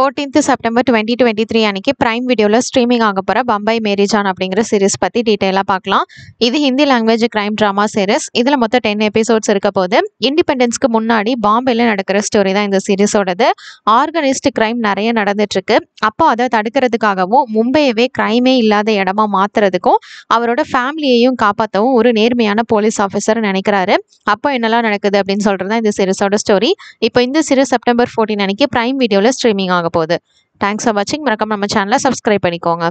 Fourteenth September twenty twenty three அன்னைக்கு prime வீடியோவில் streaming ஆக போகிற பம்பாய் மேரிஜான் அப்படிங்கிற சீரிஸ் பற்றி டீட்டெயிலாக பார்க்கலாம். இது Hindi language crime drama series இதில் மொத்தம் டென் எபிசோட்ஸ் இருக்க போது இண்டிபெண்டன்ஸ்க்கு முன்னாடி பாம்பேல நடக்கிற ஸ்டோரி தான் இந்த சீரிஸோடது ஆர்கனைஸ்ட் கிரைம் நிறைய நடந்துட்டுருக்கு. அப்போ அதை தடுக்கிறதுக்காகவும் மும்பையவே கிரைமே இல்லாத இடமா மாற்றுறதுக்கும் அவரோட ஃபேமிலியையும் காப்பாற்றவும் ஒரு நேர்மையான போலீஸ் ஆஃபீஸர் நினைக்கிறாரு. அப்போ என்னெல்லாம் நடக்குது அப்படின்னு சொல்கிறது தான் இந்த சீரிஸோட ஸ்டோரி இப்போ இந்த சீரிஸ் செப்டம்பர் ஃபோர்டீன் அன்னைக்கு பிரைம் வீடியோவில் ஸ்ட்ரீமிங் ஆகும் போகுது. தேங்க்ஸ் ஃபார் வாட்சிங் மறக்காம நம்ம சேனலை சப்ஸ்கிரைப் பண்ணிக்கோங்க.